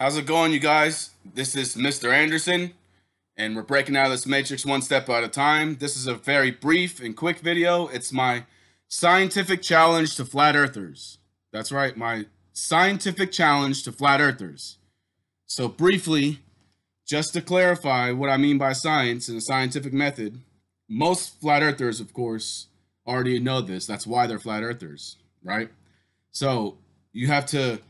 How's it going, you guys? This is Mr. Anderson, and we're breaking out of this matrix one step at a time. This is a very brief and quick video. It's my scientific challenge to flat earthers. That's right, my scientific challenge to flat earthers. So, briefly, just to clarify what I mean by science and a scientific method, most flat earthers, of course, already know this. That's why they're flat earthers, right? So, you have to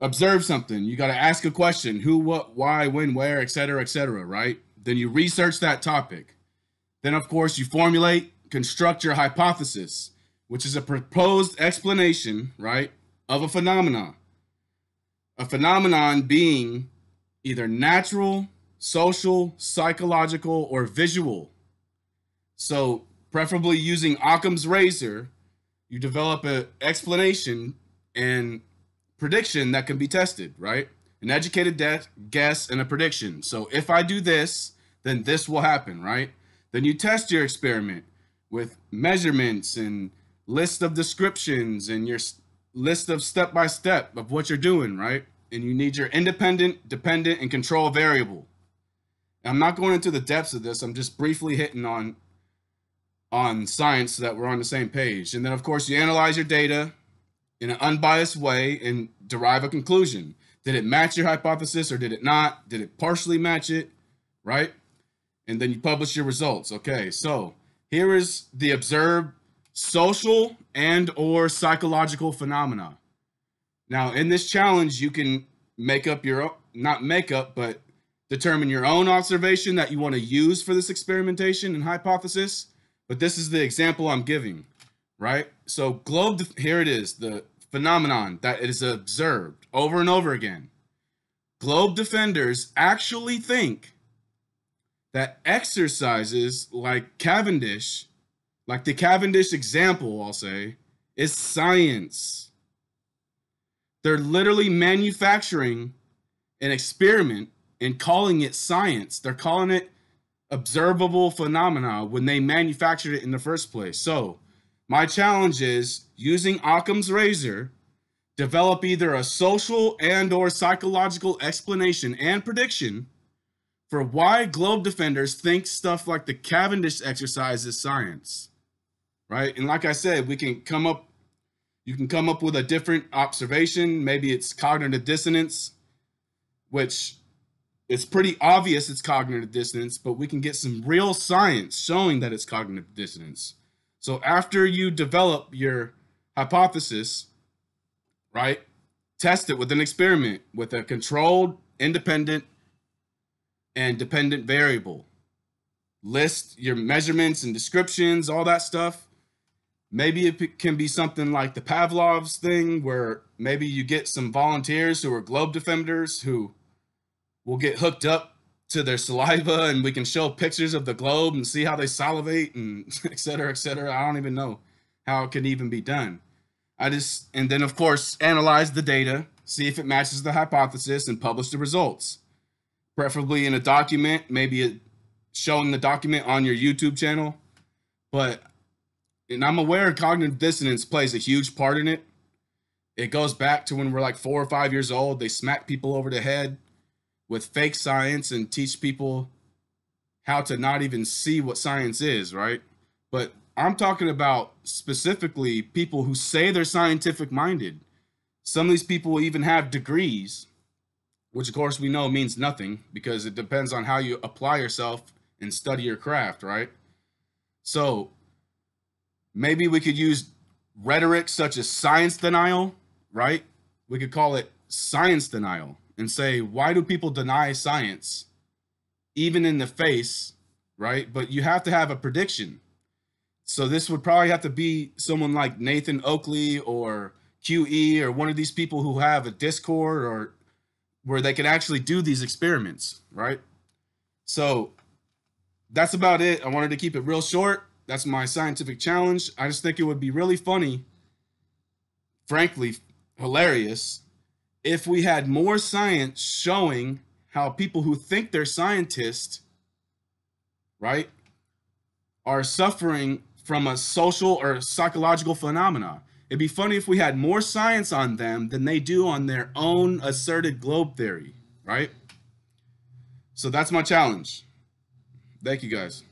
observe something. You got to ask a question who, what, why, when, where, etc., etc., right? Then you research that topic. Then, of course, you formulate, construct your hypothesis, which is a proposed explanation, right, of a phenomenon. A phenomenon being either natural, social, psychological, or visual. So, preferably using Occam's razor, you develop an explanation and prediction that can be tested, right? An educated guess and a prediction. So if I do this, then this will happen, right? Then you test your experiment with measurements and list of descriptions and your list of step by step of what you're doing, right? And you need your independent, dependent, and control variable. I'm not going into the depths of this. I'm just briefly hitting on on science so that we're on the same page. And then of course you analyze your data, in an unbiased way and derive a conclusion. Did it match your hypothesis or did it not? Did it partially match it? Right? And then you publish your results. Okay, so here is the observed social and or psychological phenomena. Now, in this challenge, you can make up your not make up, but determine your own observation that you want to use for this experimentation and hypothesis. But this is the example I'm giving right? So globe, here it is, the phenomenon that is observed over and over again. Globe defenders actually think that exercises like Cavendish, like the Cavendish example, I'll say, is science. They're literally manufacturing an experiment and calling it science. They're calling it observable phenomena when they manufactured it in the first place. So, my challenge is using Occam's razor, develop either a social and or psychological explanation and prediction for why globe defenders think stuff like the Cavendish exercise is science. Right? And like I said, we can come up you can come up with a different observation, maybe it's cognitive dissonance, which it's pretty obvious it's cognitive dissonance, but we can get some real science showing that it's cognitive dissonance. So after you develop your hypothesis, right, test it with an experiment with a controlled, independent, and dependent variable. List your measurements and descriptions, all that stuff. Maybe it can be something like the Pavlov's thing, where maybe you get some volunteers who are globe defenders who will get hooked up to their saliva and we can show pictures of the globe and see how they salivate and et cetera, et cetera. I don't even know how it can even be done. I just, and then of course, analyze the data, see if it matches the hypothesis and publish the results. Preferably in a document, maybe showing the document on your YouTube channel. But, and I'm aware cognitive dissonance plays a huge part in it. It goes back to when we're like four or five years old. They smack people over the head with fake science and teach people how to not even see what science is, right? But I'm talking about specifically people who say they're scientific minded. Some of these people even have degrees, which of course we know means nothing because it depends on how you apply yourself and study your craft, right? So maybe we could use rhetoric such as science denial, right? We could call it science denial and say, why do people deny science, even in the face, right? But you have to have a prediction. So this would probably have to be someone like Nathan Oakley or QE or one of these people who have a Discord or where they can actually do these experiments, right? So that's about it. I wanted to keep it real short. That's my scientific challenge. I just think it would be really funny, frankly, hilarious if we had more science showing how people who think they're scientists, right, are suffering from a social or psychological phenomena. It'd be funny if we had more science on them than they do on their own asserted globe theory. right? So that's my challenge. Thank you guys.